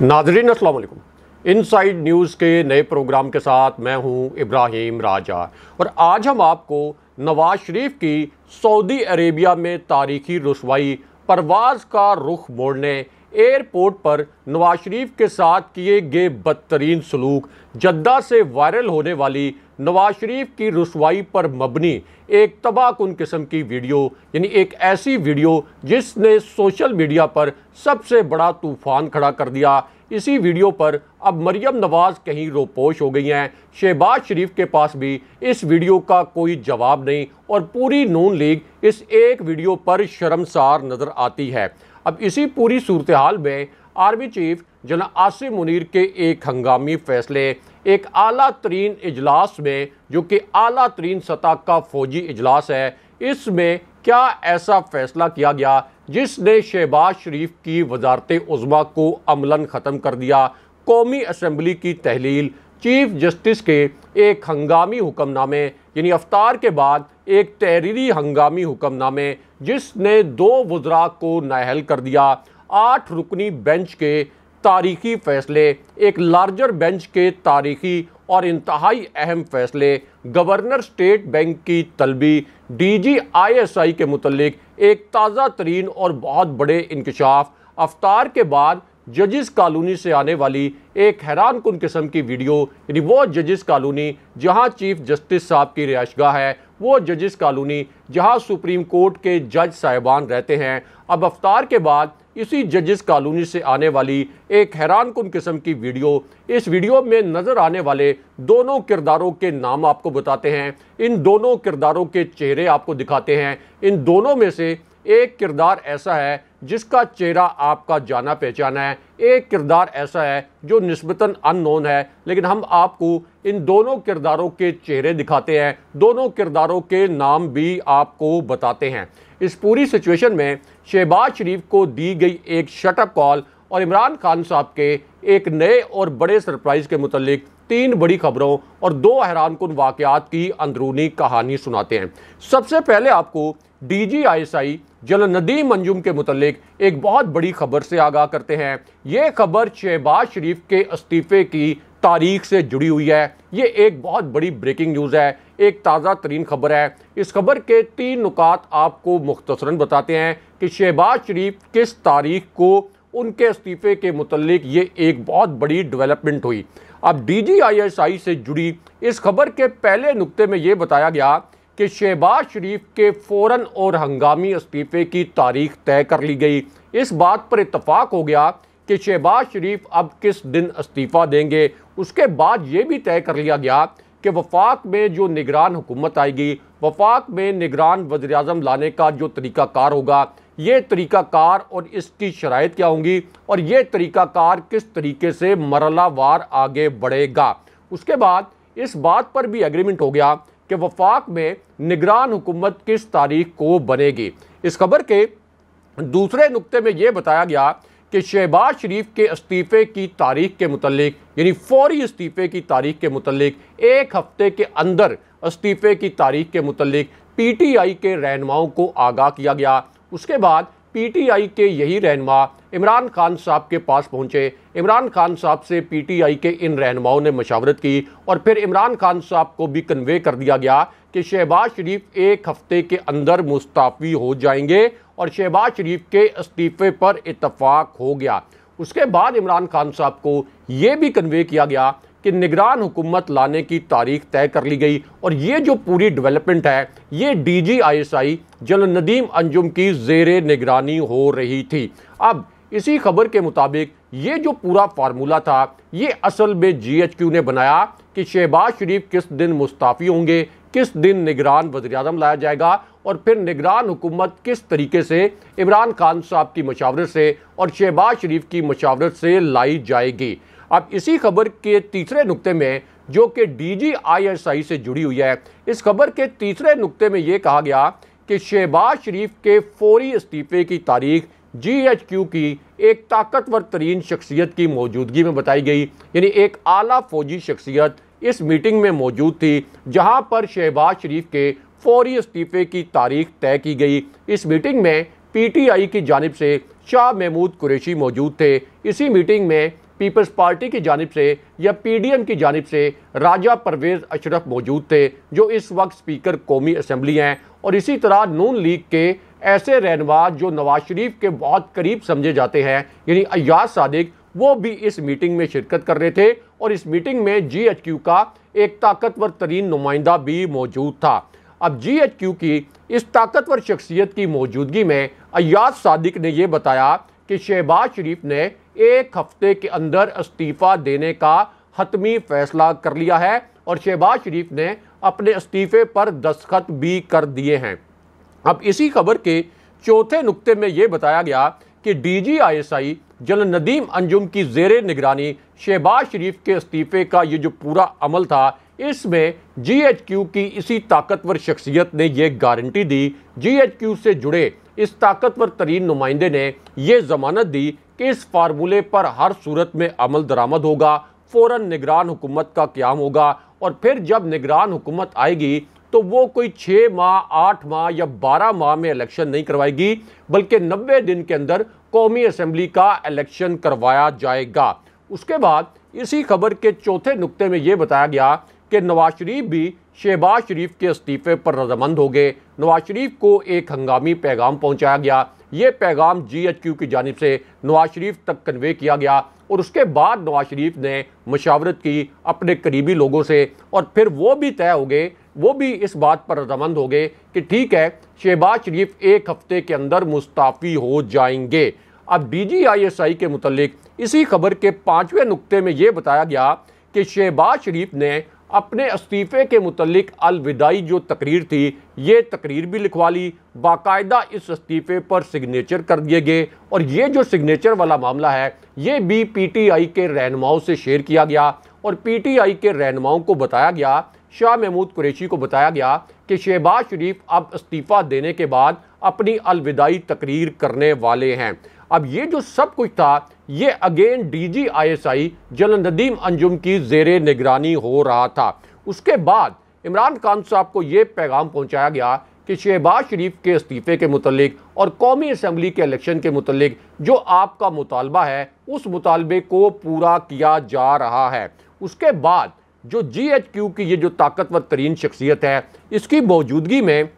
नाजरीन असलकुम इन side news के नए प्रोग्राम के साथ मैं हूँ इब्राहिम राजा। और आज हम आपको नवाज़ शरीफ की सऊदी अरेबिया में तारीखी रसवाई, परवाज का रुख मोड़ने एयरपोर्ट पर नवाज़ शरीफ के साथ किए गए बदतरीन सलूक। जद्दा से वायरल होने वाली नवाज़ शरीफ की रसवाई पर मबनी एक तबाहकुन किस्म की वीडियो, यानी एक ऐसी वीडियो जिसने सोशल मीडिया पर सबसे बड़ा तूफ़ान खड़ा कर दिया। इसी वीडियो पर अब मरियम नवाज़ कहीं रोपोश हो गई हैं। शहबाज शरीफ के पास भी इस वीडियो का कोई जवाब नहीं और पूरी नून लीग इस एक वीडियो पर शर्मसार नज़र आती है। अब इसी पूरी सूरत हाल में आर्मी चीफ जना आसिम मुनीर के एक हंगामी फैसले, एक आला तरीन इजलास में, जो कि आला तरीन सतह का फौजी इजलास है, इसमें क्या ऐसा फैसला किया गया जिसने शहबाज शरीफ की वजारत उज़मा को अमला ख़त्म कर दिया? कौमी असम्बली की तहलील चीफ जस्टिस के एक हंगामी हुक्मनामे, यानी अफ्तार के बाद एक तहरीरी हंगामी हुक्मनामे, जिसने दो वज्रा को नाहल कर दिया। आठ रुकनी बेंच के तारीखी फैसले, एक लार्जर बेंच के तारीखी और इंतहाई अहम फैसले, गवर्नर स्टेट बैंक की तलबी डी जी आई एस आई के मुतलिक एक ताज़ा तरीन और बहुत बड़े इंकशाफ अवतार के बाद जजिस कॉलोनी से आने वाली एक हैरान कन किस्म की वीडियो, यानी वो जजिस कॉलोनी, जहाँ चीफ जस्टिस साहब की रिहाशगाह है, वो जजिस कॉलोनी, जहाँ सुप्रीम कोर्ट के जज साहिबान रहते हैं। अब अवतार के बाद इसी जजिस कॉलोनी से आने वाली एक हैरान कन किस्म की वीडियो, इस वीडियो में नज़र आने वाले दोनों किरदारों के नाम आपको बताते हैं। इन दोनों किरदारों के चेहरे आपको दिखाते हैं। इन दोनों में से एक किरदार ऐसा है जिसका चेहरा आपका जाना पहचाना है। एक किरदार ऐसा है जो नस्बता अननोन है, लेकिन हम आपको इन दोनों किरदारों के चेहरे दिखाते हैं। दोनों किरदारों के नाम भी आपको बताते हैं। इस पूरी सिचुएशन में शहबाज शरीफ को दी गई एक शटअप कॉल और इमरान खान साहब के एक नए और बड़े सरप्राइज़ के मतलब तीन बड़ी खबरों और दो हैरान कन वाकयात की अंदरूनी कहानी सुनाते हैं। सबसे पहले आपको D G I S I general Nadeem Anjum के मुतलिक एक बहुत बड़ी खबर से आगाह करते हैं। ये खबर शहबाज शरीफ के इस्तीफे की तारीख से जुड़ी हुई है। ये एक बहुत बड़ी ब्रेकिंग न्यूज़ है। एक ताज़ा तरीन खबर है। इस खबर के तीन नुकात आपको मुख्तसरन बताते हैं कि शहबाज शरीफ किस तारीख को उनके इस्तीफे के मुतलिक ये एक बहुत बड़ी डेवलपमेंट हुई। अब डी जी आई एस आई से जुड़ी इस खबर के पहले नुक्ते में ये बताया गया कि शहबाज शरीफ के फ़ौरन और हंगामी इस्तीफे की तारीख तय कर ली गई। इस बात पर इतफाक हो गया कि शहबाज शरीफ अब किस दिन इस्तीफ़ा देंगे, उसके बाद ये भी तय कर लिया गया कि वफाक में जो निगरान हुकूमत आएगी, वफाक में निगरान वजी अजम लाने का जो तरीक़ाकार होगा, ये तरीक़ाकार और इसकी शराइ क्या होंगी और ये तरीक़ाकार किस तरीके से मरलावार आगे बढ़ेगा। उसके बाद इस बात पर भी एग्रीमेंट हो गया कि वफाक में निगरान हुकूमत किस तारीख को बनेगी। इस खबर के दूसरे नुक्ते में यह बताया गया कि शहबाज शरीफ के इस्तीफ़े की तारीख के मुतलिक यानी फौरी इस्तीफ़े की तारीख के मुतलिक एक हफ़्ते के अंदर इस्तीफ़े की तारीख के मुतलिक पीटीआई के रहनुमाओं को आगाह किया गया। उसके बाद पीटीआई के यही रहनमा इमरान खान साहब के पास पहुँचे। इमरान खान साहब से पीटीआई के इन रहनुमाओं ने मशावरत की और फिर इमरान खान साहब को भी कन्वे कर दिया गया कि शहबाज शरीफ एक हफ़्ते के अंदर मुस्ताफ़ी हो जाएँगे और शहबाज शरीफ के इस्तीफ़े पर इतफाक हो गया। उसके बाद इमरान खान साहब को ये भी कन्वे किया गया कि निगरान हुकूमत लाने की तारीख तय कर ली गई। और ये जो पूरी डेवलपमेंट है, ये D G I S I general Nadeem Anjum की जेर निगरानी हो रही थी। अब इसी खबर के मुताबिक ये जो पूरा फार्मूला था, ये असल में जी एच क्यू ने बनाया कि शहबाज शरीफ किस दिन मुस्ताफ़ी होंगे, किस दिन निगरान वजी अजम लाया जाएगा, और फिर निगरान हुकूमत किस तरीके से इमरान खान साहब की मशावरत से और शहबाज शरीफ की मशावरत से लाई जाएगी। अब इसी खबर के तीसरे नुक्ते में, जो कि डी जी आई एस आई से जुड़ी हुई है, इस खबर के तीसरे नुक्ते में ये कहा गया कि शहबाज शरीफ के फौरी इस्तीफे की तारीख जी एच क्यू की एक ताकतवर तरीन शख्सियत की मौजूदगी में बताई गई। यानी एक आला फौजी शख्सियत इस मीटिंग में मौजूद थी, जहाँ पर शहबाज शरीफ के फौरी इस्तीफे की तारीख तय की गई। इस मीटिंग में पीटीआई की जानब से शाह महमूद कुरैशी मौजूद थे। इसी मीटिंग में पीपल्स पार्टी की जानब से या पीडीएम की जानब से राजा परवेज अशरफ मौजूद थे, जो इस वक्त स्पीकर कौमी असम्बली हैं। और इसी तरह नून लीग के ऐसे रहनमा जो नवाज़ शरीफ के बहुत करीब समझे जाते हैं, यानी अयाज सादिक, वो भी इस मीटिंग में शिरकत कर रहे थे। और इस मीटिंग में जी एच क्यू का एक ताकतवर तरीन नुमाइंदा भी मौजूद था। अब जी एच क्यू की इस ताकतवर शख्सियत की मौजूदगी में अयाज सादिक ने यह बताया कि शहबाज शरीफ ने एक हफ़्ते के अंदर इस्तीफ़ा देने का हतमी फैसला कर लिया है और शहबाज शरीफ ने अपने इस्तीफ़े पर दस्तखत भी कर दिए हैं। अब इसी खबर के चौथे नुक्ते में यह बताया गया कि D G I S I general Nadeem Anjum की जेर निगरानी शहबाज शरीफ के इस्तीफ़े का ये जो पूरा अमल था, इसमें जी एच क्यू की इसी ताकतवर शख्सियत ने यह गारंटी दी। जी एच क्यू से जुड़े इस ताकतवर तरीन नुमाइंदे ने यह जमानत दी कि इस फार्मूले पर हर सूरत में अमल दरामद होगा फ़ौर निगरान हुकूमत का क्याम होगा और फिर जब निगरान हुकूमत आएगी तो वो कोई छः माह, आठ माह या बारह माह में इलेक्शन नहीं करवाएगी, बल्कि नब्बे दिन के अंदर कौमी असम्बली का इलेक्शन करवाया जाएगा। उसके बाद इसी खबर के चौथे नुक्ते में ये बताया गया कि नवाज़ शरीफ भी शहबाज शरीफ के इस्तीफे पर रजामंद हो गए। नवाज़ शरीफ को एक हंगामी पैगाम पहुँचाया गया। ये पैगाम जी एच क्यू की जानब से नवाज़ शरीफ तक कन्वे किया गया और उसके बाद नवाज़ शरीफ ने मशावरत की अपने करीबी लोगों से और फिर वो भी तय हो गए, वो भी इस बात पर रजामंद हो गए कि ठीक है, शहबाज शरीफ एक हफ़्ते के अंदर मुस्ताफ़ी हो जाएँगे। अब डी जी आई एस आई के मुतलिक इसी खबर के पाँचवें नुक्ते में ये बताया गया कि शहबाज शरीफ ने अपने इस्तीफ़े के मुतलिक अलविदाई जो तकरीर थी, ये तकरीर भी लिखवा ली। बाकायदा इस इस्तीफ़े पर सिग्नेचर कर दिए गए। और ये जो सिग्नेचर वाला मामला है, ये भी पीटीआई के रहनुमाओं से शेयर किया गया। और पीटीआई के रहनुमाओं को बताया गया, शाह महमूद कुरैशी को बताया गया कि शहबाज शरीफ अब इस्तीफ़ा देने के बाद अपनी अलविदाई तकरीर करने वाले हैं। अब ये जो सब कुछ था ये again D G I S I general Nadeem Anjum की जेर निगरानी हो रहा था। उसके बाद इमरान खान साहब को ये पैगाम पहुँचाया गया कि शहबाज शरीफ के इस्तीफ़े के मुतलिक और कौमी असम्बली के इलेक्शन के मुतलिक जो आपका मुतालबा है, उस मुतालबे को पूरा किया जा रहा है। उसके बाद जो जी एच क्यू की ये जो ताकतवर तरीन शख्सियत है, इसकी मौजूदगी में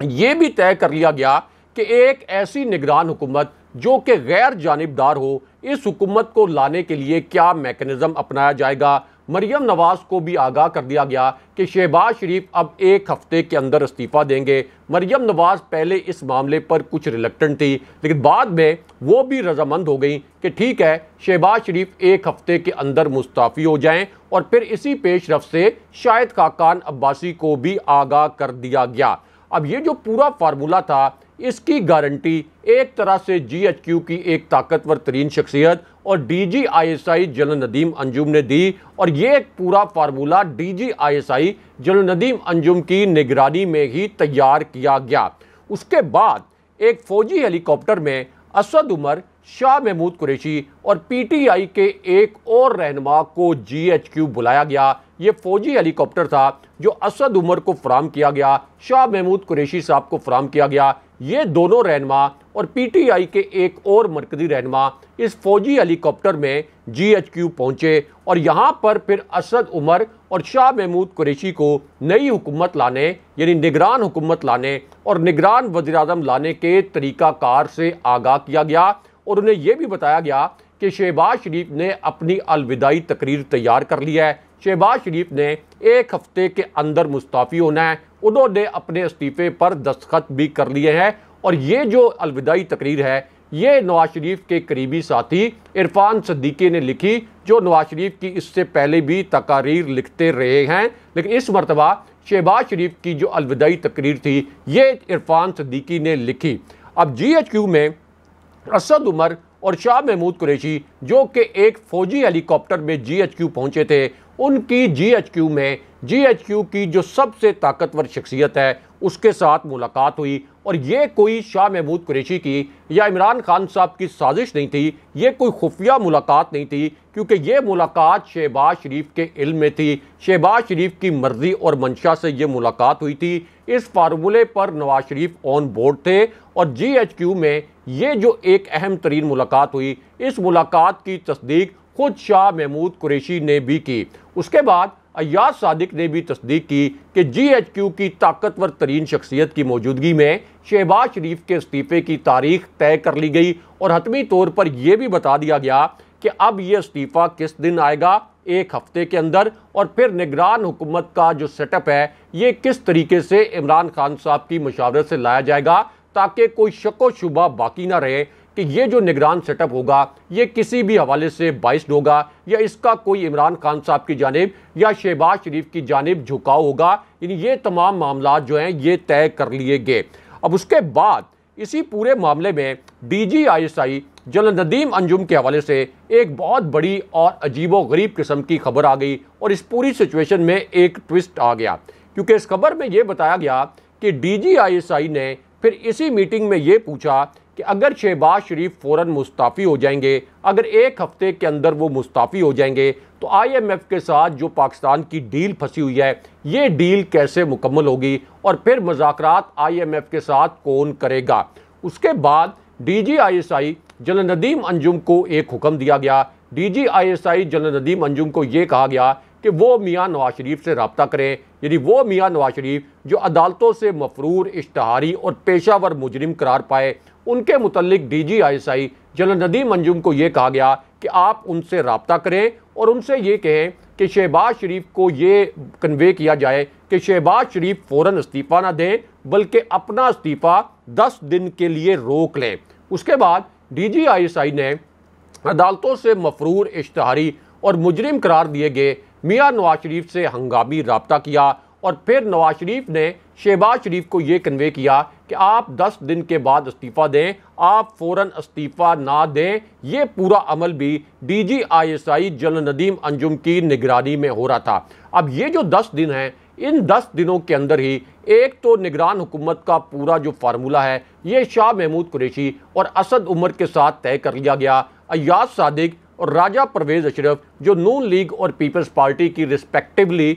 ये भी तय कर लिया गया कि एक ऐसी निगरान हुकूमत जो कि गैर जानबदार हो इस हुकूमत को लाने के लिए क्या मैकेनिज़्म अपनाया जाएगा? मरियम नवाज़ को भी आगाह कर दिया गया कि शहबाज शरीफ अब एक हफ़्ते के अंदर इस्तीफ़ा देंगे। मरियम नवाज़ पहले इस मामले पर कुछ रिलेक्टेंट थी, लेकिन बाद में वो भी रजामंद हो गई कि ठीक है, शहबाज शरीफ एक हफ़्ते के अंदर मुस्ताफ़ी हो जाएँ और फिर इसी पेश रफ से शायद खाकान अब्बासी को भी आगाह कर दिया गया। अब ये जो पूरा फार्मूला था इसकी गारंटी एक तरह से जीएचक्यू एच क्यू की एक ताकतवर तरीन शख्सियत और D G I S I general Nadeem Anjum ने दी, और ये एक पूरा formula D G I S I general Nadeem Anjum की निगरानी में ही तैयार किया गया। उसके बाद एक फौजी हेलीकॉप्टर में असद उमर, शाह महमूद कुरैशी और पीटीआई के एक और रहनमा को जीएचक्यू बुलाया गया। ये फौजी हेलीकॉप्टर था जो असद उमर को फ्राम किया गया, शाह महमूद कुरैशी साहब को फ्राम किया गया। ये दोनों रहनमा और पीटीआई के एक और मरकजी रहनमा इस फौजी हेलीकॉप्टर में जीएचक्यू पहुँचे और यहाँ पर फिर असद उमर और शाह महमूद कुरेशी को नई हुकूमत लाने, यानी निगरान हुकूमत लाने और निगरान वजी अजम लाने के तरीक़ाकार से आगाह किया गया और उन्हें यह भी बताया गया कि शहबाज शरीफ ने अपनी अलविदाई तकरीर तैयार कर ली है। शहबाज शरीफ ने एक हफ़्ते के अंदर मुस्ताफ़ी होना है। उन्होंने अपने इस्तीफ़े पर दस्तखत भी कर लिए हैं और ये जो अलविदाई तकरीर है ये नवाज़ शरीफ के करीबी साथी इरफान सद्दीकी ने लिखी, जो नवाज़ शरीफ की इससे पहले भी तकारीर लिखते रहे हैं। लेकिन इस मरतबा शहबाज शरीफ की जो अलविदाई तकरीर थी, ये इरफान सद्दीकी ने लिखी। अब जी एच क्यू में असद उमर और शाह महमूद कुरैशी, जो कि एक फौजी हेलीकॉप्टर में जीएचक्यू पहुँचे थे, उनकी जीएचक्यू में जीएचक्यू की जो सबसे ताकतवर शख्सियत है, उसके साथ मुलाकात हुई। और ये कोई शाह महमूद कुरैशी की या इमरान खान साहब की साजिश नहीं थी, ये कोई खुफिया मुलाकात नहीं थी, क्योंकि ये मुलाकात शहबाज शरीफ के इल्म में थी। शहबाज शरीफ की मर्ज़ी और मंशा से ये मुलाकात हुई थी। इस फार्मूले पर नवाज़ शरीफ ऑन बोर्ड थे और जी एच क्यू में ये जो एक अहम तरीन मुलाकात हुई, इस मुलाकात की तस्दीक खुद शाह महमूद कुरैशी ने भी की। उसके बाद अयाज सादिक ने भी तस्दीक की कि जी एच क्यू की ताकतवर तरीन शख्सियत की मौजूदगी में शहबाज शरीफ के इस्तीफे की तारीख तय कर ली गई और हतमी तौर पर यह भी बता दिया गया कि अब यह इस्तीफ़ा किस दिन आएगा, एक हफ़्ते के अंदर और फिर निगरान हुकूमत का जो सेटअप है ये किस तरीके से इमरान खान साहब की मशावरत से लाया जाएगा ताकि कोई शको शुबा बाकी ना रहे। कि ये जो निगरान सेटअप होगा, ये किसी भी हवाले से बाइस्ड होगा, या इसका कोई इमरान खान साहब की जानब, या शहबाज शरीफ की जानब झुकाव होगा यानी ये तमाम मामला जो हैं, ये तय कर लिए गए। अब उसके बाद इसी पूरे मामले में D G I S I general Nadeem Anjum के हवाले से एक बहुत बड़ी और अजीब व गरीब किस्म की खबर आ गई, और इस पूरी सिचुएशन में एक ट्विस्ट आ गया। क्योंकि इस खबर में ये बताया गया कि डी जी आई एस आई ने फिर इसी मीटिंग में ये पूछा कि अगर शहबाज शरीफ फ़ौरन मुस्ताफ़ी हो जाएँगे, अगर एक हफ़्ते के अंदर वो मुस्ताफ़ी हो जाएँगे तो आईएमएफ के साथ जो पाकिस्तान की डील फंसी हुई है, ये डील कैसे मुकम्मल होगी और फिर मुजाकरात आईएमएफ के साथ कौन करेगा? उसके बाद D G I S I general Nadeem Anjum को एक हुक्म दिया गया। D G I S I general Nadeem Anjum को ये कहा गया कि वो मियाँ नवाज़ शरीफ से रबता करें, यानी वो मियाँ नवाज़ शरीफ जो अदालतों से मफरूर, इश्तहारी और पेशावर मुजरिम करार पाए उनके मुतलिक D G I S I general Nadeem Anjum को ये कहा गया कि आप उनसे रबता करें और उनसे ये कहें कि शहबाज शरीफ को ये कन्वे किया जाए कि शहबाज शरीफ फ़ौरन इस्तीफ़ा ना दें, बल्कि अपना इस्तीफ़ा दस दिन के लिए रोक लें। उसके बाद डी जी आई एस आई ने अदालतों से मफरूर इश्तहारी और मुजरिम करार दिए गए मियाँ नवाज़ शरीफ से हंगामी रबता किया और फिर नवाज़ शरीफ ने शहबाज शरीफ को ये कन्वे किया कि आप 10 दिन के बाद इस्तीफ़ा दें, आप फ़ौरन इस्तीफ़ा ना दें, ये पूरा अमल भी D G I S I general Nadeem Anjum की निगरानी में हो रहा था। अब ये जो 10 दिन हैं, इन 10 दिनों के अंदर ही एक तो निगरान हुकूमत का पूरा जो फार्मूला है, ये शाह महमूद कुरेशी और असद उमर के साथ तय कर लिया गया। अयाज सादिक और राजा परवेज़ अशरफ जो नून लीग और पीपल्स पार्टी की रिस्पेक्टिवली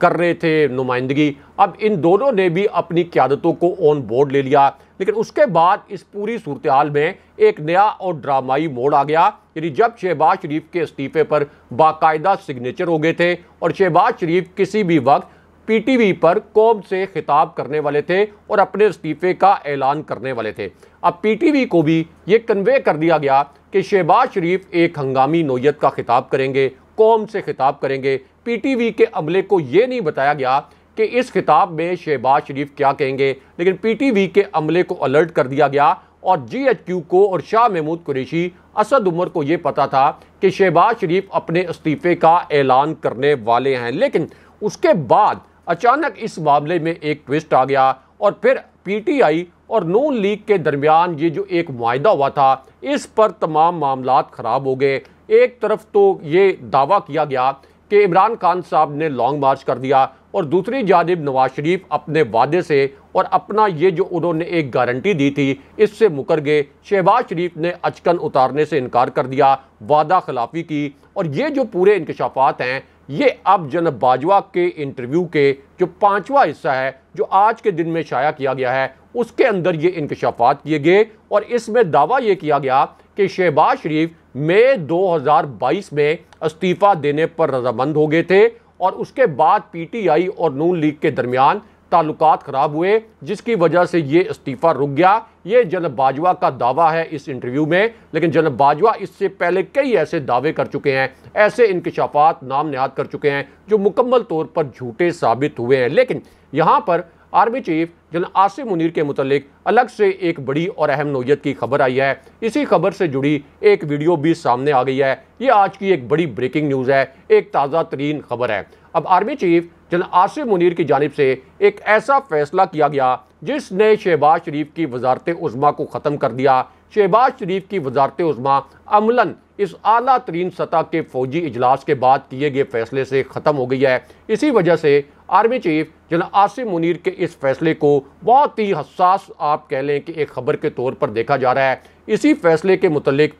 कर रहे थे नुमाइंदगी। अब इन दोनों ने भी अपनी क्यादतों को ऑन बोर्ड ले लिया। लेकिन उसके बाद इस पूरी सूरत हाल में एक नया और ड्रामाई मोड़ आ गया। यानी जब शहबाज शरीफ के इस्तीफे पर बाकायदा सिग्नेचर हो गए थे और शहबाज शरीफ किसी भी वक्त पीटीवी पर कौम से खिताब करने वाले थे और अपने इस्तीफे का ऐलान करने वाले थे। अब पीटीवी को भी ये कन्वे कर दिया गया कि शहबाज शरीफ एक हंगामी नोयत का खिताब करेंगे, कौम से खिताब करेंगे। पीटीवी के अमले को ये नहीं बताया गया कि इस खिताब में शहबाज शरीफ क्या कहेंगे, लेकिन पीटीवी के अमले को अलर्ट कर दिया गया और जीएचक्यू को और शाह महमूद कुरैशी, असद उमर को यह पता था कि शहबाज शरीफ अपने इस्तीफे का ऐलान करने वाले हैं। लेकिन उसके बाद अचानक इस मामले में एक ट्विस्ट आ गया और फिर पीटीआई और नून लीग के दरमियान ये जो एक माहा हुआ था, इस पर तमाम मामला ख़राब हो गए। एक तरफ़ तो ये दावा किया गया कि इमरान खान साहब ने लॉन्ग मार्च कर दिया और दूसरी जानब नवाज़ शरीफ अपने वादे से और अपना ये जो उन्होंने एक गारंटी दी थी, इससे मुकर गए। शहबाज शरीफ ने अचकन उतारने से इनकार कर दिया, वादा खिलाफी की। और ये जो पूरे इंकशाफात हैं ये अब जनब बाजवा के इंटरव्यू के जो पांचवा हिस्सा है, जो आज के दिन में शाया किया गया है, उसके अंदर ये इंकशाफात किए गए और इसमें दावा ये किया गया कि शहबाज शरीफ मई 2022 में इस्तीफ़ा देने पर रजामंद हो गए थे और उसके बाद पीटीआई और नून लीग के दरमियान ताल्लुकात ख़राब हुए, जिसकी वजह से ये इस्तीफ़ा रुक गया। ये जनब बाजवा का दावा है इस इंटरव्यू में, लेकिन जनब बाजवा इससे पहले कई ऐसे दावे कर चुके हैं। ऐसे इंकशाफात नाम नहाद कर चुके हैं, जो मुकम्मल तौर पर झूठे साबित हुए हैं। लेकिन यहाँ पर army chief general Asim Munir के मुतलिक अलग से एक बड़ी और अहम नोयत की खबर आई है। इसी खबर से जुड़ी एक वीडियो भी सामने आ गई है। ये आज की एक बड़ी ब्रेकिंग न्यूज़ है, एक ताज़ा तरीन खबर है। अब army chief general Asim Munir की जानब से एक ऐसा फैसला किया गया जिसने शहबाज शरीफ की वजारत उज़मा को ख़त्म कर दिया। शहबाज शरीफ की वजारत उज़मा अमला इस आला तरीन सतह के फौजी इजलास के बाद किए गए फैसले से ख़त्म हो गई है। इसी वजह से army chief general Asim Munir के इस फैसले को बहुत ही हसास आप कह लें कि एक खबर के तौर पर देखा जा रहा है। इसी फैसले के मुतलिक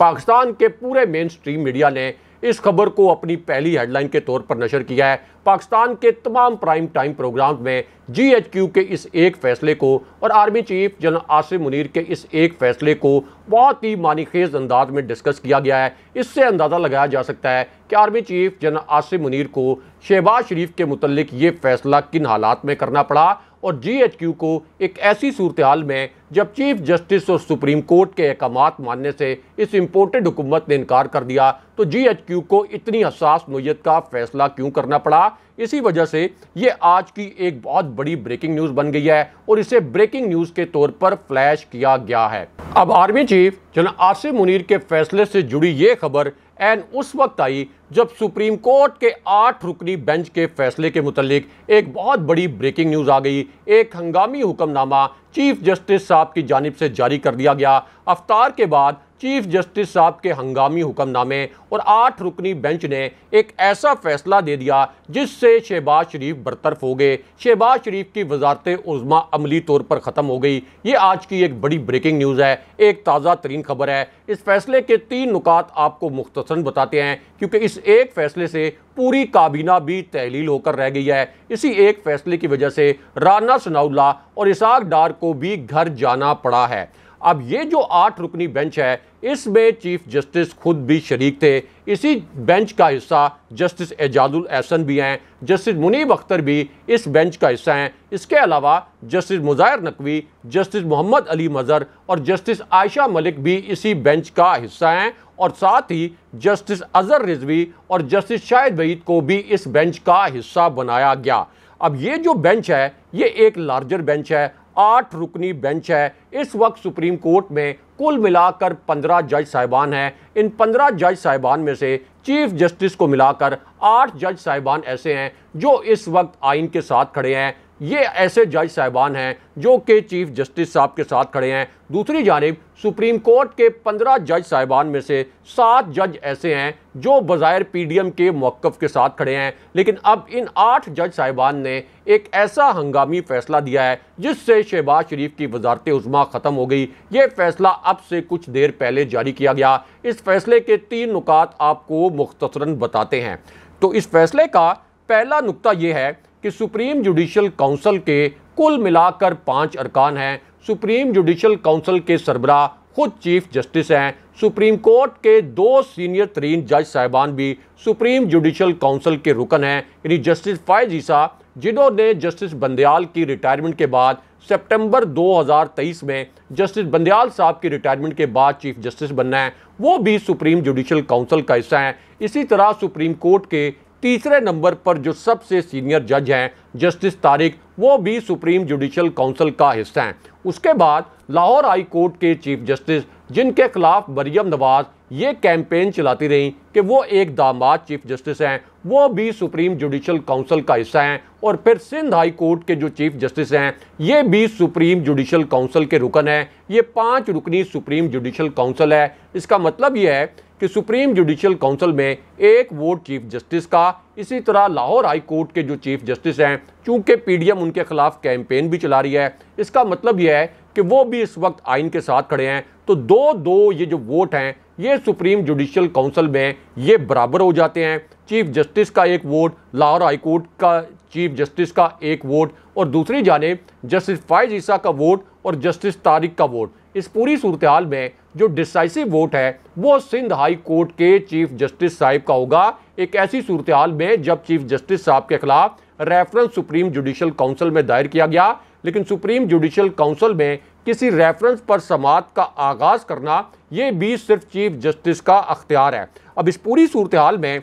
पाकिस्तान के पूरे मेन स्ट्रीम मीडिया ने इस खबर को अपनी पहली हेडलाइन के तौर पर नशर किया है। पाकिस्तान के तमाम प्राइम टाइम प्रोग्राम में जीएचक्यू के इस एक फैसले को और army chief general Asim Munir के इस एक फैसले को बहुत ही मानीखेज अंदाज में डिस्कस किया गया है। इससे अंदाज़ा लगाया जा सकता है कि army chief general Asim Munir को शहबाज शरीफ के मुतलिक ये फैसला किन हालात में करना पड़ा और जीएचक्यू को एक ऐसी सूरत हाल में जब चीफ जस्टिस और सुप्रीम कोर्ट के अहकाम मानने से इस इम्पोर्टेड हुकूमत ने इनकार कर दिया तो जीएचक्यू को इतनी हसास नोयत का फैसला क्यों करना पड़ा? इसी वजह से ये आज की एक बहुत बड़ी ब्रेकिंग न्यूज़ बन गई है और इसे ब्रेकिंग न्यूज़ के तौर पर फ्लैश किया गया है। अब army chief general Asim Munir के फैसले से जुड़ी ये खबर, एन उस वक्त आई जब सुप्रीम कोर्ट के आठ रुकनी बेंच के फैसले के मुतलिक एक बहुत बड़ी ब्रेकिंग न्यूज़ आ गई। एक हंगामी हुक्मनामा चीफ जस्टिस साहब की जानब से जारी कर दिया गया। अवतार के बाद चीफ जस्टिस साहब के हंगामी हुक्मनामे और आठ रुकनी बेंच ने एक ऐसा फैसला दे दिया जिससे शहबाज शरीफ बरतरफ हो गए। शहबाज शरीफ की वजारत उज़मा अमली तौर पर ख़त्म हो गई। ये आज की एक बड़ी ब्रेकिंग न्यूज़ है। एक ताज़ा तरीन खबर है। इस फैसले के तीन नुकात आपको मुख्तसर बताते हैं, क्योंकि इस एक फैसले से पूरी काबीना भी तहलील होकर रह गई है। इसी एक फैसले की वजह से राना सनाउल्ला और इसाक डार को भी घर जाना पड़ा है। अब ये जो आठ रुकनी बेंच है इसमें चीफ जस्टिस खुद भी शरीक थे। इसी बेंच का हिस्सा जस्टिस एजाजुल एहसन भी हैं, जस्टिस मुनीब अख्तर भी इस बेंच का हिस्सा हैं। इसके अलावा जस्टिस मुजाहिर नकवी, जस्टिस मोहम्मद अली मज़र और जस्टिस आयशा मलिक भी इसी बेंच का हिस्सा हैं और साथ ही जस्टिस अजहर रिजवी और जस्टिस शाहिद वईद को भी इस बेंच का हिस्सा बनाया गया। अब ये जो बेंच है, ये एक लार्जर बेंच है, आठ रुकनी बेंच है। इस वक्त सुप्रीम कोर्ट में कुल मिलाकर पंद्रह जज साहिबान हैं। इन पंद्रह जज साहिबान में से चीफ जस्टिस को मिलाकर आठ जज साहिबान ऐसे हैं जो इस वक्त आइन के साथ खड़े हैं। ये ऐसे जज साहिबान हैं जो कि चीफ जस्टिस साहब के साथ खड़े हैं। दूसरी जानब, सुप्रीम कोर्ट के पंद्रह जज साहिबान में से सात जज ऐसे हैं जो बाज़ायर पी डी एम के मौक़ के साथ खड़े हैं। लेकिन अब इन आठ जज साहिबान ने एक ऐसा हंगामी फैसला दिया है जिससे शहबाज शरीफ की वजारत उज़मा ख़त्म हो गई। ये फैसला अब से कुछ देर पहले जारी किया गया। इस फैसले के तीन नुकात आपको मुख्तसरन बताते हैं। तो इस फैसले का पहला नुकता यह है कि सुप्रीम जुडिशल काउंसिल के कुल मिलाकर पाँच अरकान हैं। सुप्रीम जुडिशल काउंसिल के सरबरा खुद चीफ जस्टिस हैं। सुप्रीम कोर्ट के दो सीनियर तरीन जज साहिबान भी सुप्रीम जुडिशल काउंसिल के रुकन हैं। यानी जस्टिस फायज ईसा, जिन्होंने जस्टिस बंदयाल की रिटायरमेंट के बाद सितंबर 2023 में जस्टिस बंदयाल साहब की रिटायरमेंट के बाद चीफ जस्टिस बनना है। वो भी सुप्रीम जुडिशल काउंसिल का हिस्सा हैं। इसी तरह सुप्रीम कोर्ट के तीसरे नंबर पर जो सबसे सीनियर जज हैं, जस्टिस तारिक, वो भी सुप्रीम जुडिशल काउंसिल का हिस्सा हैं। उसके बाद लाहौर हाई कोर्ट के चीफ जस्टिस, जिनके खिलाफ मरियम नवाज़ ये कैंपेन चलाती रही कि वो एक दामाद चीफ जस्टिस हैं, वो भी सुप्रीम जुडिशल काउंसिल का हिस्सा हैं। और फिर सिंध हाई कोर्ट के जो चीफ जस्टिस हैं, ये भी सुप्रीम जुडिशल काउंसिल के रुकन हैं। ये पाँच रुकनी सुप्रीम जुडिशल काउंसिल है। इसका मतलब ये है कि सुप्रीम जुडिशल काउंसिल में एक वोट चीफ जस्टिस का, इसी तरह लाहौर हाई कोर्ट के जो चीफ जस्टिस हैं, चूँकि पीडीएम उनके खिलाफ कैंपेन भी चला रही है, इसका मतलब यह है कि वो भी इस वक्त आइन के साथ खड़े हैं। तो दो दो ये जो वोट हैं, ये सुप्रीम जुडिशल काउंसिल में ये बराबर हो जाते हैं। चीफ जस्टिस का एक वोट, लाहौर हाई कोर्ट का, चीफ जस्टिस का एक वोट और दूसरी जानेब जस्टिस फायज ईसा का वोट और जस्टिस तारिक का वोट। इस पूरी सूरत हाल में जो डिसाइसिव वोट है, वो सिंध हाई कोर्ट के चीफ जस्टिस साहब का होगा। एक ऐसी सूरत हाल में जब चीफ जस्टिस साहब के खिलाफ रेफरेंस सुप्रीम जुडिशल काउंसिल में दायर किया गया, लेकिन सुप्रीम जुडिशल काउंसिल में किसी रेफरेंस पर समात का आगाज़ करना, ये भी सिर्फ़ चीफ जस्टिस का अख्तियार है। अब इस पूरी सूरत हाल में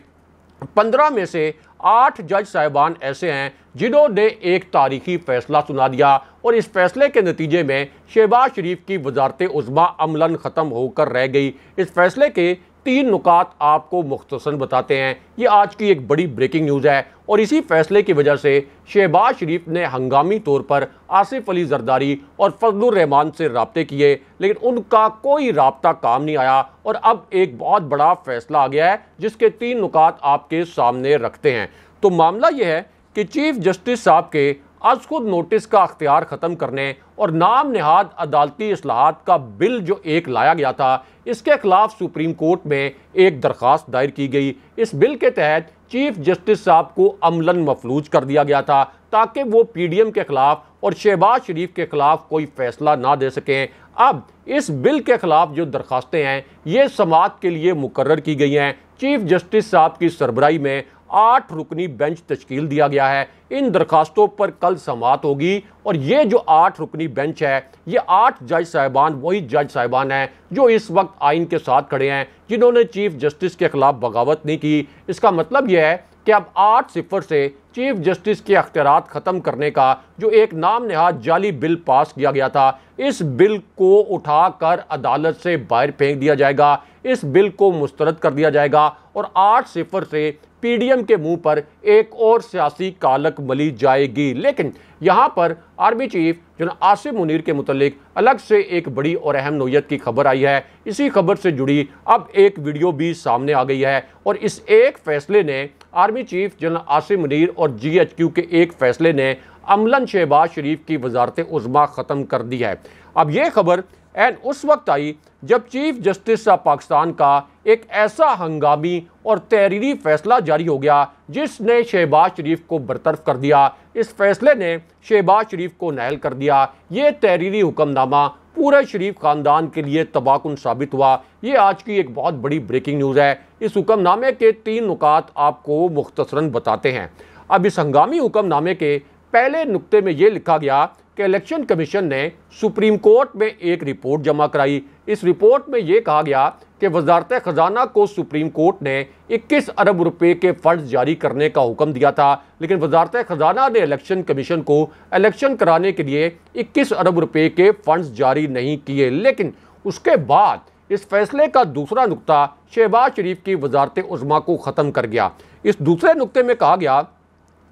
पंद्रह में से आठ जज साहिबान ऐसे हैं जिन्होंने एक तारीखी फैसला सुना दिया और इस फैसले के नतीजे में शहबाज शरीफ की वजारत उज़मा अमलन ख़त्म होकर रह गई। इस फैसले के तीन नुकात आपको मुख्तसर बताते हैं। ये आज की एक बड़ी ब्रेकिंग न्यूज़ है और इसी फैसले की वजह से शहबाज शरीफ ने हंगामी तौर पर आसिफ अली जरदारी और फजलरहमान से रबते किए, लेकिन उनका कोई रबता काम नहीं आया और अब एक बहुत बड़ा फैसला आ गया है जिसके तीन नुकात आपके सामने रखते हैं। तो मामला यह है कि चीफ जस्टिस साहब के आज खुद नोटिस का अख्तियार ख़त्म करने और नाम नहाद अदालती असलाहत का बिल जो एक लाया गया था, इसके खिलाफ सुप्रीम कोर्ट में एक दरख्वास्त दायर की गई। इस बिल के तहत चीफ जस्टिस साहब को अमलन मफलूज कर दिया गया था ताकि वो पी डी एम के खिलाफ और शहबाज शरीफ के खिलाफ कोई फैसला ना दे सकें। अब इस बिल के खिलाफ जो दरखास्तें हैं, ये समात के लिए मुकर की गई हैं। चीफ जस्टिस साहब की सरबराही में आठ रुकनी बेंच तश्कील दिया गया है। इन दरखास्तों पर कल समात होगी और ये जो आठ रुकनी बेंच है, ये आठ जज साहिबान, वही जज साहिबान हैं जो इस वक्त आइन के साथ खड़े हैं, जिन्होंने चीफ जस्टिस के खिलाफ बगावत नहीं की। इसका मतलब यह है कि अब आठ सिफर से चीफ जस्टिस के अख्तियार ख़त्म करने का जो एक नाम नहाद जाली बिल पास किया गया था, इस बिल को उठाकर अदालत से बाहर फेंक दिया जाएगा। इस बिल को मुस्तरद कर दिया जाएगा और आठ सिफर से पीडीएम के मुँह पर एक और सियासी कालक मली जाएगी। लेकिन यहाँ पर आर्मी चीफ जो आसिम मुनीर के मुतलिक अलग से एक बड़ी और अहम नोयत की खबर आई है। इसी खबर से जुड़ी अब एक वीडियो भी सामने आ गई है और इस एक फैसले ने army chief general Asim Munir और जीएचक्यू के एक फैसले ने अमलन शहबाज शरीफ की वजारत उज़मा ख़त्म कर दी है। अब यह खबर एंड उस वक्त आई जब चीफ जस्टिस ऑफ़ पाकिस्तान का एक ऐसा हंगामी और तहरीरी फैसला जारी हो गया जिसने शहबाज शरीफ को बरतरफ कर दिया। इस फैसले ने शहबाज शरीफ को नहल कर दिया। ये तहरीरी हुक्मनामा पूरे शरीफ खानदान के लिए तबाहकुन साबित हुआ। ये आज की एक बहुत बड़ी ब्रेकिंग न्यूज़ है। इस हुक्मनामे के तीन नुकात आपको मुख्तसरन बताते हैं। अब इस हंगामी हुक्मनामे के पहले नुक्ते में ये लिखा गया कि इलेक्शन कमीशन ने सुप्रीम कोर्ट में एक रिपोर्ट जमा कराई। इस रिपोर्ट में यह कहा गया कि वजारत ख़जाना को सुप्रीम कोर्ट ने 21 अरब रुपए के फंड जारी करने का हुक्म दिया था, लेकिन वजारत ख़जाना ने इलेक्शन कमीशन को इलेक्शन कराने के लिए 21 अरब रुपए के फंड्स जारी नहीं किए। लेकिन उसके बाद इस फैसले का दूसरा नुकता शहबाज शरीफ की वजारत उज़मा को ख़त्म कर गया। इस दूसरे नुकते में कहा गया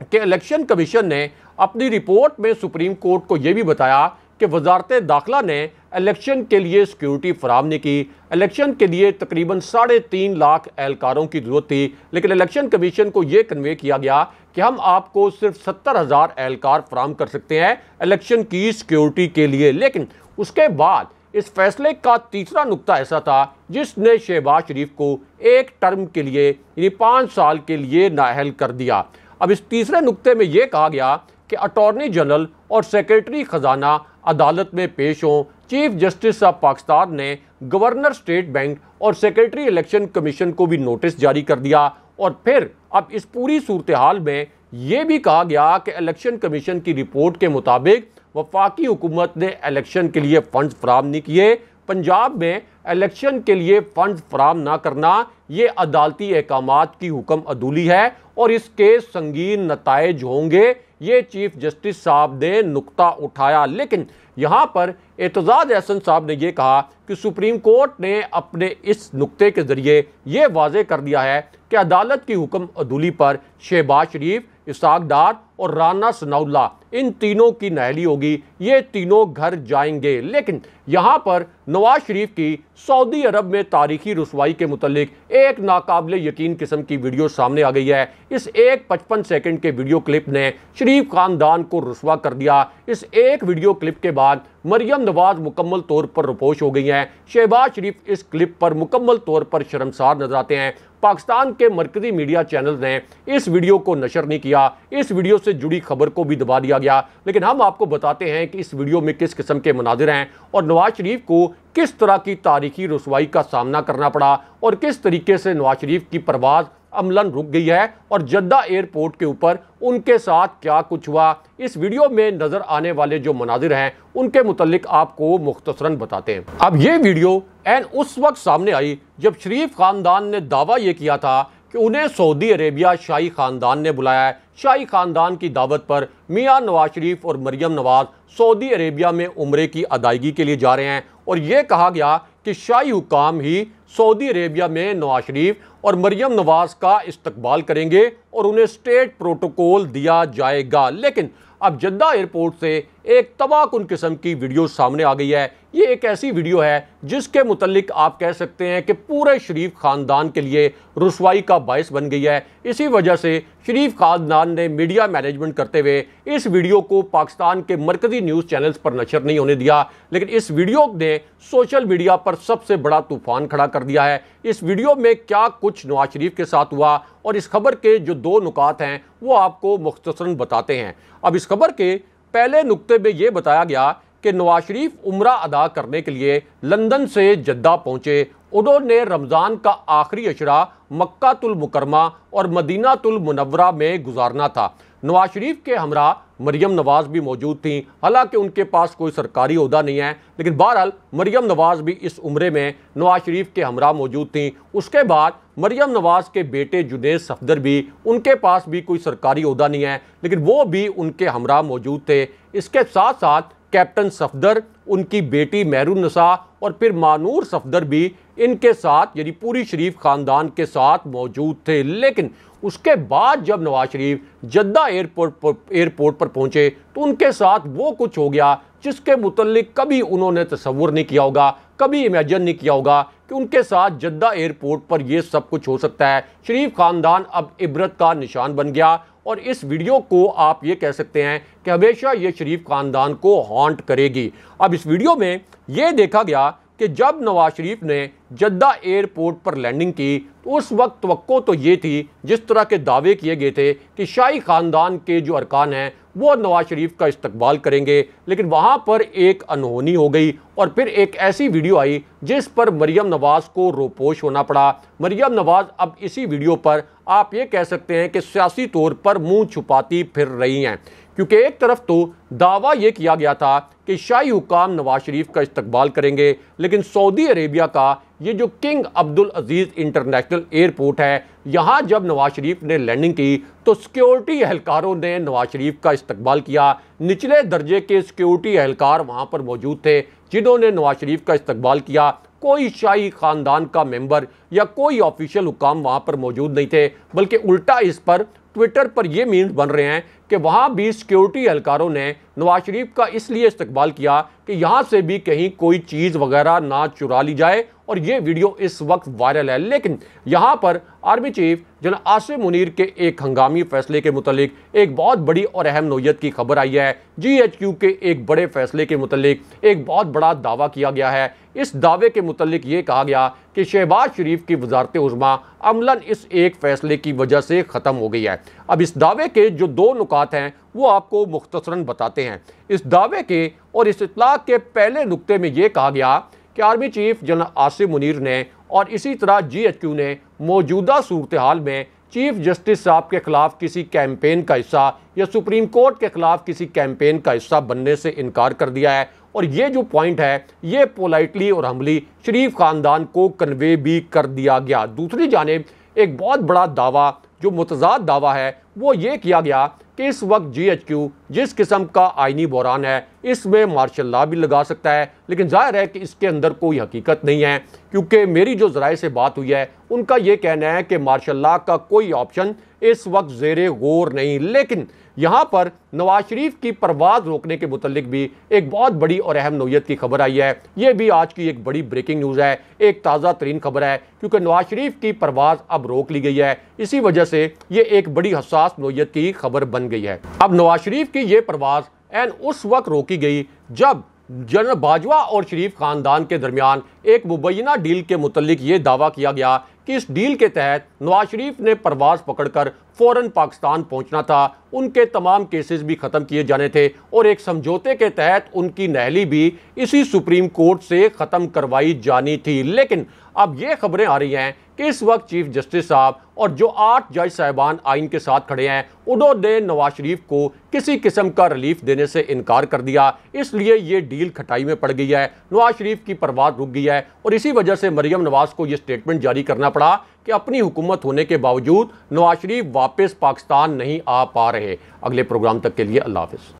कि इलेक्शन कमीशन ने अपनी रिपोर्ट में सुप्रीम कोर्ट को यह भी बताया कि वजारत दाखिला ने इलेक्शन के लिए सिक्योरिटी फराम नहीं की। इलेक्शन के लिए तकरीबन साढ़े तीन लाख एहलकारों की ज़रूरत थी, लेकिन इलेक्शन कमीशन को यह कन्वे किया गया कि हम आपको सिर्फ़ सत्तर हज़ार एहलकार फराम कर सकते हैं इलेक्शन की सिक्योरिटी के लिए। लेकिन उसके बाद इस फैसले का तीसरा नुकता ऐसा था जिसने शहबाज शरीफ को एक टर्म के लिए, यानी पाँच साल के लिए नाहल कर दिया। अब इस तीसरे नुक्ते में यह कहा गया कि अटॉर्नी जनरल और सेक्रेटरी खजाना अदालत में पेश हों। चीफ जस्टिस ऑफ़ पाकिस्तान ने गवर्नर स्टेट बैंक और सेक्रेटरी इलेक्शन कमीशन को भी नोटिस जारी कर दिया। और फिर अब इस पूरी सूरत हाल में ये भी कहा गया कि इलेक्शन कमीशन की रिपोर्ट के मुताबिक वफाकी हुकूमत ने इलेक्शन के लिए फंड फ्राहम नहीं किए। पंजाब में इलेक्शन के लिए फंड फ्राहम ना करना, ये अदालती अहकाम की हुक्म अदूली है और इसके संगीन नतज होंगे। ये चीफ जस्टिस साहब ने नुकता उठाया, लेकिन यहाँ पर एतजाज एहसन साहब ने यह कहा कि सुप्रीम कोर्ट ने अपने इस नुक्ते के ज़रिए ये वाजे कर दिया है कि अदालत की हुक्म अदूली पर शहबाज शरीफ इसाक डार और राना सनाउल्ला इन तीनों की नहली होगी, ये तीनों घर जाएँगे। लेकिन यहाँ पर नवाज़ शरीफ की सऊदी अरब में तारीखी रसवाई के मुतलिक एक नाकाबले यकीन किस्म की वीडियो सामने आ गई है। इस एक पचपन सेकंड के वीडियो क्लिप ने शरीफ खानदान को रसवा कर दिया। इस एक वीडियो क्लिप के बाद मरियम नवाज़ मुकम्मल तौर पर रुपोश हो गई हैं। शहबाज शरीफ इस क्लिप पर मुकम्मल तौर पर शर्मसार नज़र आते हैं। पाकिस्तान के मरकजी मीडिया चैनल ने इस वीडियो को नशर नहीं किया। इस वीडियो से जुड़ी खबर को भी दबा दिया गया। लेकिन हम आपको बताते हैं कि इस वीडियो में किस किस्म के मनाजिर हैं और नवाज़ शरीफ को किस तरह की तारीखी रसवाई का सामना करना पड़ा और किस तरीके से नवाज़ शरीफ की परवाज़ अमलन रुक गई है और जद्दा एयरपोर्ट के ऊपर उनके साथ क्या कुछ हुआ, इस वीडियो में नज़र आने वाले जो मनाजिर हैं, उनके मुतलिक आपको मुख्तसरन बताते हैं। अब ये वीडियो एन उस वक्त सामने आई जब शरीफ खानदान ने दावा ये किया था कि उन्हें सऊदी अरेबिया शाही खानदान ने बुलाया है। शाही खानदान की दावत पर मियाँ नवाज़ शरीफ और मरियम नवाज़ सऊदी अरेबिया में उम्र की अदायगी के लिए जा रहे हैं और ये कहा गया कि शाही हुकाम ही सऊदी अरेबिया में नवाज़ शरीफ और मरियम नवाज़ का इस्तबाल करेंगे और उन्हें स्टेट प्रोटोकॉल दिया जाएगा। लेकिन अब जद्दा एयरपोर्ट से एक तबाहकुन किस्म की वीडियो सामने आ गई है। ये एक ऐसी वीडियो है जिसके मुतलिक आप कह सकते हैं कि पूरे शरीफ ख़ानदान के लिए रसवाई का बायस बन गई है। इसी वजह से शरीफ ख़ानदान ने मीडिया मैनेजमेंट करते हुए इस वीडियो को पाकिस्तान के मरकज़ी न्यूज़ चैनल्स पर नशर नहीं होने दिया। लेकिन इस वीडियो ने सोशल मीडिया पर सबसे बड़ा तूफ़ान खड़ा कर दिया है। इस वीडियो में क्या कुछ नवाज़ शरीफ के साथ हुआ और इस खबर के जो दो नुकात हैं, वो आपको मुख्तसरन बताते हैं। अब इस खबर के पहले नुकते में यह बताया गया कि नवाज़ शरीफ उम्र अदा करने के लिए लंदन से जद्दा पहुँचे। उन्होंने रमज़ान का आखिरी अशरा मक्का मुकरमा और मदीना मुनवरा में गुजारना था। नवाज़ शरीफ के हमरा मरियम नवाज़ भी मौजूद थी। हालाँकि उनके पास कोई सरकारी अहदा नहीं है, लेकिन बहरहाल मरियम नवाज़ भी इस उम्र में नवाज़ शरीफ के हमरा मौजूद थी। उसके बाद मरियम नवाज़ के बेटे जुनेद सफदर भी उनके पास भी कोई सरकारी अहदा नहीं है, लेकिन वो भी उनके हमरा मौजूद थे। इसके साथ साथ कैप्टन सफदर, उनकी बेटी महरून नसा और फिर मानूर सफदर भी इनके साथ, यानी पूरी शरीफ खानदान के साथ मौजूद थे। लेकिन उसके बाद जब नवाज़ शरीफ जद्दा एयरपोर्ट पर एयरपोर्ट पर पहुँचे तो उनके साथ वो कुछ हो गया जिसके मुतलिक कभी उन्होंने तस्वुर नहीं किया होगा, कभी इमेजन नहीं किया होगा कि उनके साथ जद्दा एयरपोर्ट पर यह सब कुछ हो सकता है। शरीफ खानदान अब इबरत का निशान बन गया और इस वीडियो को आप ये कह सकते हैं कि हमेशा ये शरीफ खानदान को हॉन्ट करेगी। अब इस वीडियो में ये देखा गया कि जब नवाज़ शरीफ ने जद्दा एयरपोर्ट पर लैंडिंग की तो उस वक्त तो तो ये थी, जिस तरह के दावे किए गए थे कि शाही ख़ानदान के जो अरकान हैं, वो नवाज़ शरीफ का इस्तकबाल करेंगे। लेकिन वहाँ पर एक अनहोनी हो गई और फिर एक ऐसी वीडियो आई, जिस पर मरियम नवाज़ को रोपोश होना पड़ा। मरियम नवाज़ अब इसी वीडियो पर आप ये कह सकते हैं कि सियासी तौर पर मुँह छुपाती फिर रही हैं। क्योंकि एक तरफ़ तो दावा ये किया गया था कि शाही हुकाम नवाज़ शरीफ का इस्तकबाल करेंगे, लेकिन सऊदी अरेबिया का ये जो King Abdul Aziz International Airport है, यहाँ जब नवाज़ शरीफ ने लैंडिंग की तो सिक्योरिटी एहलकारों ने नवाज़ शरीफ का इस्तकबाल किया। निचले दर्जे के सिक्योरिटी एहलकार वहाँ पर मौजूद थे, जिन्होंने नवाज़ शरीफ का इस्तकबाल किया। कोई शाही ख़ानदान का मेंबर या कोई ऑफिशियल हुकाम वहाँ पर मौजूद नहीं थे, बल्कि उल्टा इस पर ट्विटर पर ये मीम्स बन रहे हैं कि वहाँ भी सिक्योरिटी एहलकारों ने नवाज़ शरीफ का इसलिए इस्तकबाल किया कि यहाँ से भी कहीं कोई चीज़ वगैरह ना चुरा ली जाए और ये वीडियो इस वक्त वायरल है। लेकिन यहाँ पर आर्मी चीफ जन आसिम मुनीर के एक हंगामी फैसले के मुतलिक एक बहुत बड़ी और अहम नोयत की खबर आई है। जी एच क्यू के एक बड़े फैसले के मुतलिक एक बहुत बड़ा दावा किया गया है। इस दावे के मुतलिक ये कहा गया कि शहबाज शरीफ की वजारत उज़मा अमला इस एक फैसले की वजह से ख़त्म हो गई है। अब इस दावे के जो दो नुकात हैं, वो आपको मुख्तसरन बताते हैं। इस दावे के और इस इतलाक के पहले नुक्ते में ये कहा गया कि army chief general Asim Munir ने और इसी तरह जी एच क्यू ने मौजूदा सूरत हाल में चीफ जस्टिस साहब के खिलाफ किसी कैंपेन का हिस्सा या सुप्रीम कोर्ट के खिलाफ किसी कैंपेन का हिस्सा बनने से इनकार कर दिया है। और ये जो पॉइंट है, ये पोलाइटली और हमली शरीफ खानदान को कन्वे भी कर दिया गया। दूसरी जानब, एक बहुत बड़ा दावा, जो मुतजाद दावा है, वो ये किया गया कि इस वक्त जी एच क्यू जिस किस्म का आइनी बहरान है, इसमें मार्शल ला भी लगा सकता है। लेकिन ज़ाहिर है कि इसके अंदर कोई हकीकत नहीं है, क्योंकि मेरी जो जराए से बात हुई है, उनका ये कहना है कि मार्शल ला का कोई ऑप्शन इस वक्त जेर गौर नहीं। लेकिन यहाँ पर नवाज़ शरीफ की परवाज रोकने के मुतलिक भी एक बहुत बड़ी और अहम नोयत की खबर आई है। ये भी आज की एक बड़ी ब्रेकिंग न्यूज़ है। एक ताज़ा तरीन खबर है, क्योंकि नवाज़ शरीफ की परवाज अब रोक ली गई है। इसी वजह से ये एक बड़ी हसास नोयत की खबर बन गई है। अब नवाज़ शरीफ की ये परवाज एन उस वक्त रोकी गई जब जनरल बाजवा और शरीफ खानदान के दरमियान एक मुबैना डील के मुतलिक ये दावा किया गया कि इस डील के तहत नवाज़ शरीफ ने परवाज पकड़कर फ़ौरन पाकिस्तान पहुँचना था। उनके तमाम केसेस भी ख़त्म किए जाने थे और एक समझौते के तहत उनकी नहली भी इसी सुप्रीम कोर्ट से ख़त्म करवाई जानी थी। लेकिन अब ये खबरें आ रही हैं कि इस वक्त चीफ जस्टिस साहब और जो आठ जज साहबान आइन के साथ खड़े हैं, उन्होंने नवाज़ शरीफ को किसी किस्म का रिलीफ देने से इनकार कर दिया। इसलिए ये डील खटाई में पड़ गई है। नवाज़ शरीफ की परवाज रुक गई है और इसी वजह से मरियम नवाज़ को ये स्टेटमेंट जारी करना पड़ा कि अपनी हुकूमत होने के बावजूद नवाज़ शरीफ वापस पाकिस्तान नहीं आ पा रहे। अगले प्रोग्राम तक के लिए अल्लाह हाफिज़।